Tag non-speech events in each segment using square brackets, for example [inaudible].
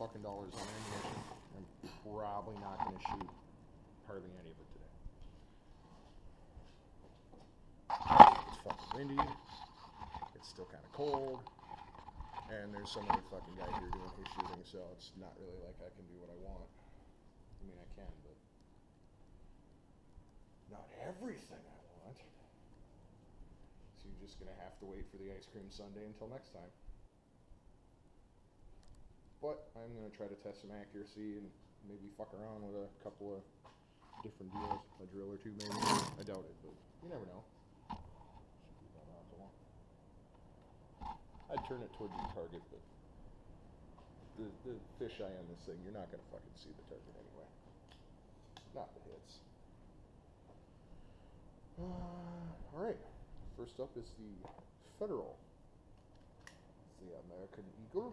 fucking dollars on ammunition. I'm probably not gonna shoot hardly any of it today. It's fucking windy. It's still kind of cold. And there's some other fucking guy here doing his shooting, so it's not really like I can do what I want. I mean, I can, but not everything I want. So you're just gonna have to wait for the ice cream sundae until next time. But I'm gonna try to test some accuracy and maybe fuck around with a couple of different deals, a drill or two maybe. I doubt it, but you never know. Should keep that out so long. I'd turn it towards the target, but the the fisheye on this thing, you're not gonna fucking see the target anyway. Not the hits. Uh, all right. First up is the Federal. It's the American Eagle.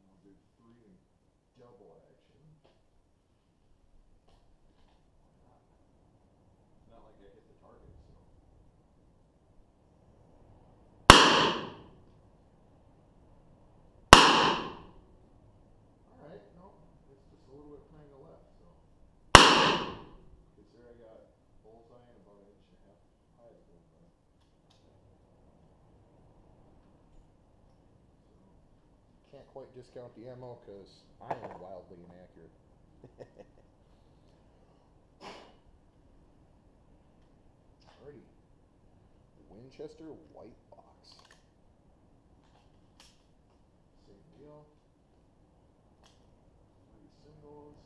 We'll do three in double action. Not like I hit the target, so. Alright, no, it's just a little bit behind the left, so. Cause there I got bullseye and about an inch and a half high to bullseye. So, Can't quite discount the ammo, cause I am wildly inaccurate. [laughs] Alrighty. Winchester White Box. Same deal. Three singles.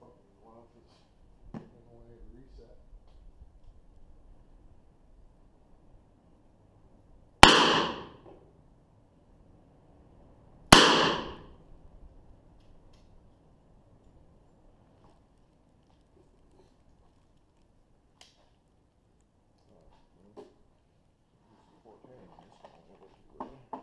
Fucking glove is getting away to reset. Alright, well, use the 410 on this one a little too early.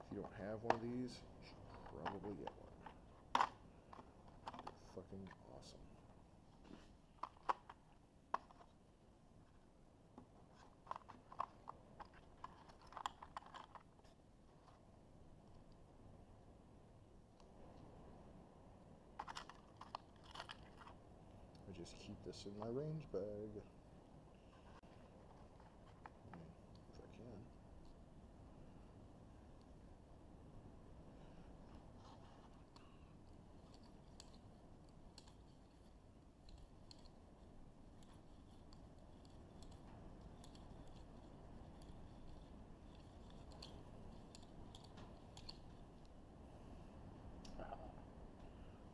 If you don't have one of these, you should probably get one. They're fucking awesome. I just keep this in my range bag. I mean, if I can.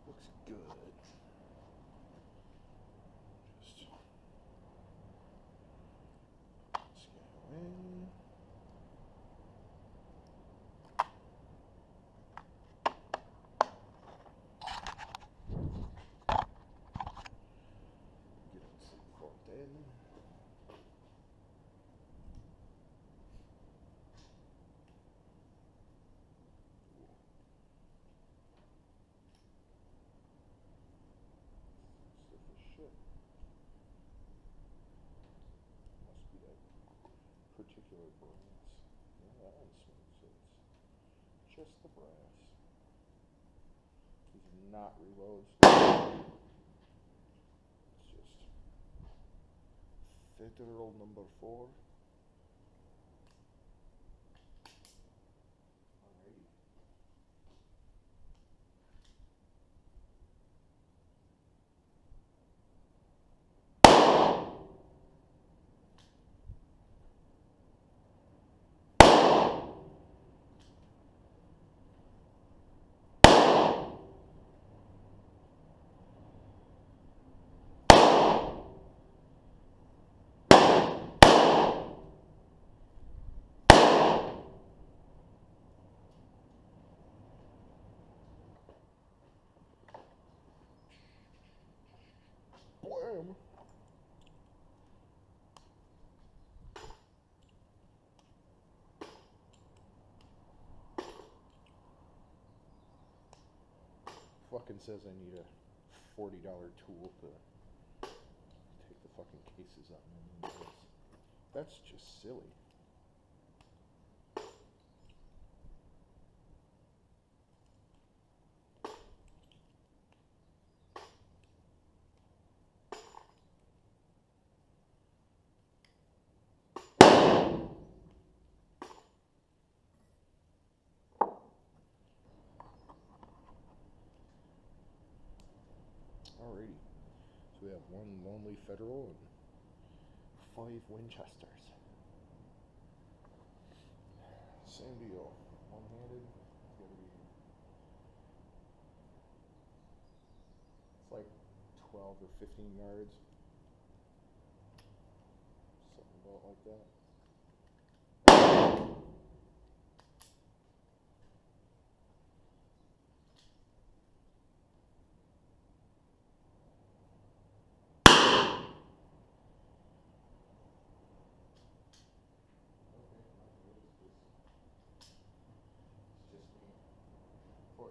Looks good. Just scan away. Get some forked in. Stiff as shit. Must be that particular brass. Yeah, that one smokes it. Just the brass. These are not reloads. It's just Federal number four. Fucking says I need a $40 tool to take the fucking cases out. That's just silly. So we have one lonely federal and five Winchesters. Same deal. One handed. It's gotta be it's like twelve or fifteen yards. Something about like that. It's just me. Four-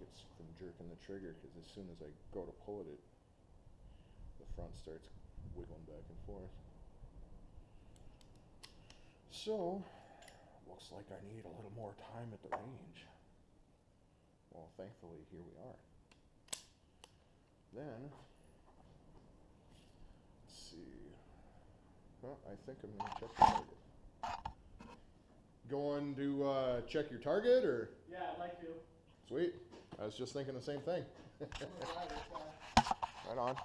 It's from jerking the trigger because as soon as I go to pull it, it the front starts wiggling back and forth. So, looks like I need a little more time at the range. Well, thankfully, here we are. Then, let's see. Well, I think I'm gonna check the target. Going to uh, check your target, or Yeah, I'd like to. sweet? I was just thinking the same thing. [laughs] Right on.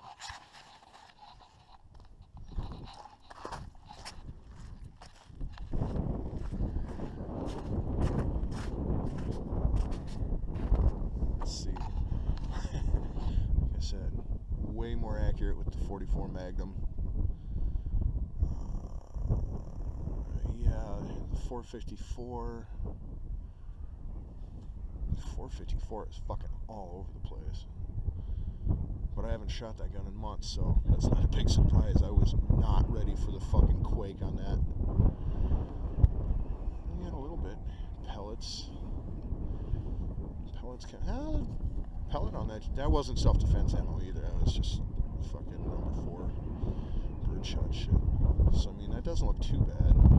Let's see. [laughs] like I said, way more accurate with the 44 Magnum. Uh, yeah, the 454. 454 is fucking all over the place. But I haven't shot that gun in months, so that's not a big surprise. I was not ready for the fucking quake on that. Yeah, a little bit. Pellets. Pellets can. Uh, pellet on that. That wasn't self defense ammo either. That was just fucking number four birdshot shit. So, I mean, that doesn't look too bad.